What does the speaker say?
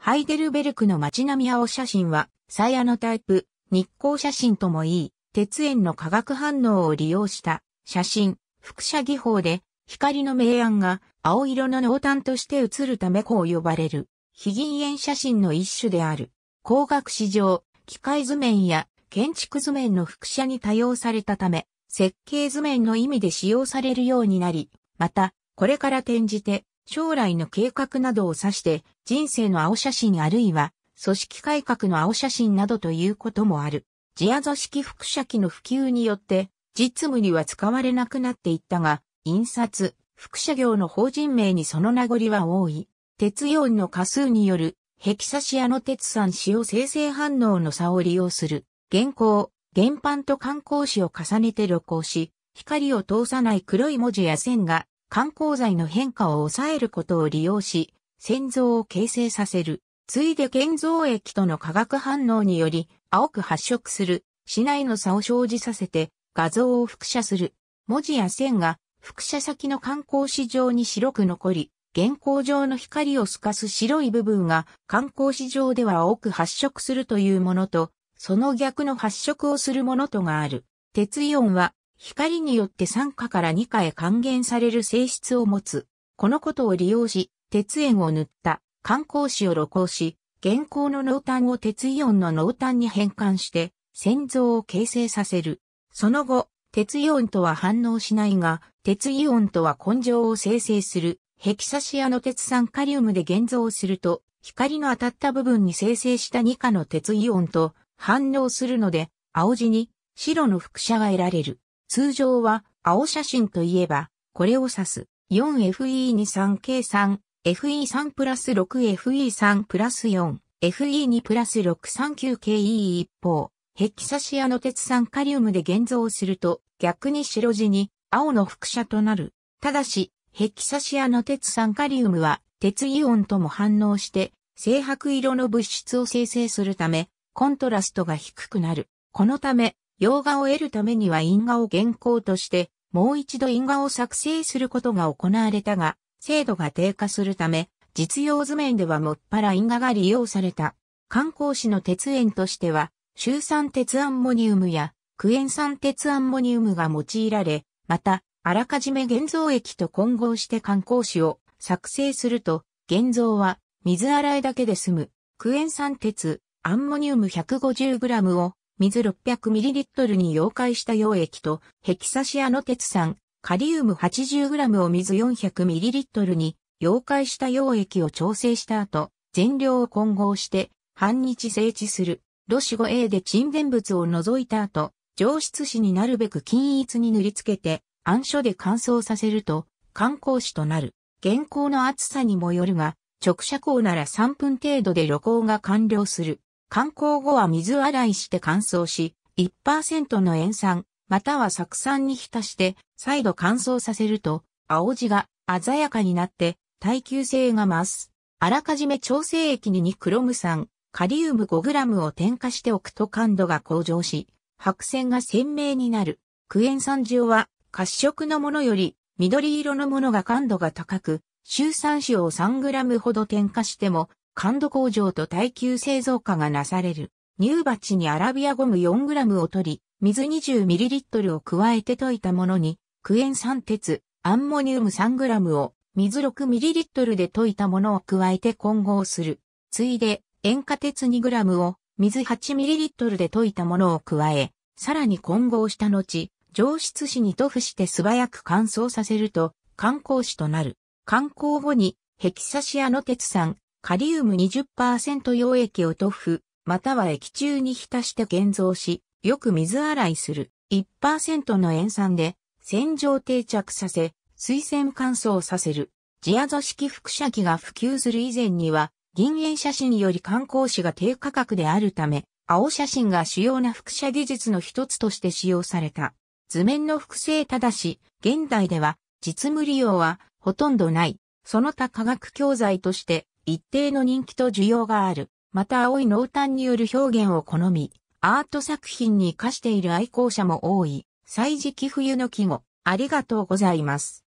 ハイデルベルクの街並み青写真は、サヤのタイプ、日光写真ともいい、鉄塩の化学反応を利用した写真、輻射技法で、光の明暗が青色の濃淡として映るためこう呼ばれる、非銀塩写真の一種である。光学史上、機械図面や建築図面の輻射に多用されたため、設計図面の意味で使用されるようになり、また、これから転じて、将来の計画などを指して、人生の青写真あるいは、組織改革の青写真などということもある。ジアゾ式輻射機の普及によって、実務には使われなくなっていったが、印刷、輻射業の法人名にその名残は多い。鉄イオンの過数による、ヘキサシアの鉄酸使用生成反応の差を利用する。原稿、原版と観光紙を重ねて露光し、光を通さない黒い文字や線が観光剤の変化を抑えることを利用し、線像を形成させる。ついで建造液との化学反応により、青く発色する、市内の差を生じさせて、画像を輻射する。文字や線が、輻射先の観光紙上に白く残り、原稿上の光を透かす白い部分が観光紙上では青く発色するというものと、その逆の発色をするものとがある。鉄イオンは光によって酸化から二化へ還元される性質を持つ。このことを利用し、鉄塩を塗った観光紙を露光し、原稿の濃淡を鉄イオンの濃淡に変換して、線像を形成させる。その後、鉄イオンとは反応しないが、鉄イオンとは根性を生成する、ヘキサシアの鉄酸カリウムで現像すると、光の当たった部分に生成した2価の鉄イオンと反応するので、青地に白の輻射が得られる。通常は青写真といえば、これを指す 4FE23K3、FE3 プラス 6FE3 プラス4、FE2 プラス 639KE 一方、ヘキサシアの鉄酸カリウムで現像すると逆に白地に青の輻射となる。ただし、ヘキサシアの鉄酸カリウムは鉄イオンとも反応して青白色の物質を生成するためコントラストが低くなる。このため、洋画を得るためには因果を原稿として、もう一度因果を作成することが行われたが、精度が低下するため、実用図面ではもっぱら因果が利用された。観光紙の鉄塩としては、臭酸鉄アンモニウムやクエン酸鉄アンモニウムが用いられ、また、あらかじめ現像液と混合して観光紙を作成すると、現像は水洗いだけで済む。クエン酸鉄、アンモニウム 150g を水 600ml に溶解した溶液とヘキサシアノ鉄酸、カリウム 80g を水 400ml に溶解した溶液を調整した後、全量を混合して半日整地する。ロシ 5A で沈殿物を除いた後、上質紙になるべく均一に塗りつけて暗所で乾燥させると観光紙となる。原稿の厚さにもよるが、直射光なら3分程度で露光が完了する。観光後は水洗いして乾燥し、1%の塩酸、または酢酸に浸して再度乾燥させると、青地が鮮やかになって耐久性が増す。あらかじめ調整液に2クロム酸、カリウム 5g を添加しておくと感度が向上し、白線が鮮明になる。クエン酸塩は褐色のものより緑色のものが感度が高く、臭酸塩を 3g ほど添加しても感度向上と耐久性増加がなされる。乳鉢にアラビアゴム 4g を取り、水 20ml を加えて溶いたものに、クエン酸鉄、アンモニウム 3g を水 6ml で溶いたものを加えて混合する。ついで、塩化鉄 2g を水 8ml で溶いたものを加え、さらに混合した後、上質紙に塗布して素早く乾燥させると、観光紙となる。観光後に、ヘキサシアノ鉄酸、カリウム20%溶液を塗布、または液中に浸して現像し、よく水洗いする。1%の塩酸で洗浄定着させ、水洗乾燥させる。ジアゾ式輻射機が普及する以前には、銀塩写真より観光紙が低価格であるため、青写真が主要な輻射技術の一つとして使用された。図面の複製ただし、現代では実務利用はほとんどない。その他科学教材として一定の人気と需要がある。また青い濃淡による表現を好み、アート作品に課している愛好者も多い。歳時期冬の季語、ありがとうございます。